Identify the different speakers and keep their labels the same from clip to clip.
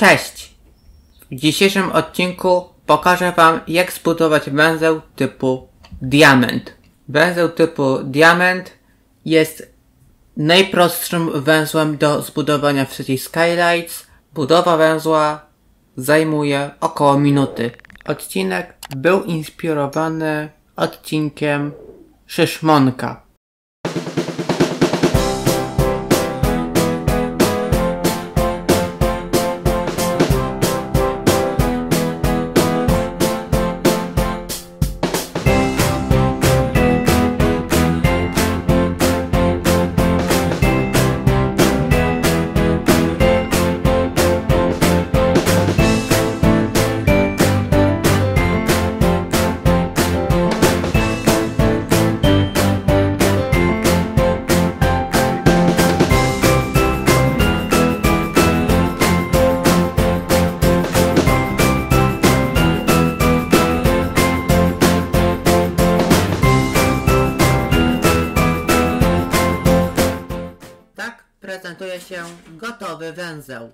Speaker 1: Cześć! W dzisiejszym odcinku pokażę Wam jak zbudować węzeł typu diament. Węzeł typu diament jest najprostszym węzłem do zbudowania w sieci Skylights. Budowa węzła zajmuje około minuty. Odcinek był inspirowany odcinkiem Szyszmonka. Prezentuje się gotowy węzeł.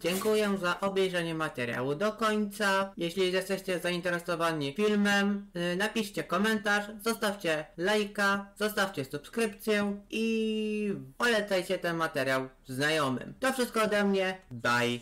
Speaker 1: Dziękuję za obejrzenie materiału do końca. Jeśli jesteście zainteresowani filmem, y, napiszcie komentarz, zostawcie lajka, zostawcie subskrypcję i polecajcie ten materiał znajomym. To wszystko ode mnie. Bye.